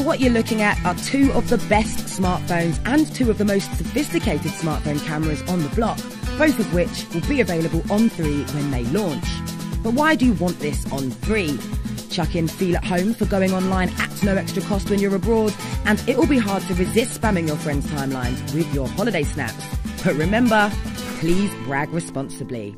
So what you're looking at are two of the best smartphones and two of the most sophisticated smartphone cameras on the block, both of which will be available on 3 when they launch. But why do you want this on 3? Chuck in Feel at Home for going online at no extra cost when you're abroad, and it will be hard to resist spamming your friends' timelines with your holiday snaps. But remember, please brag responsibly.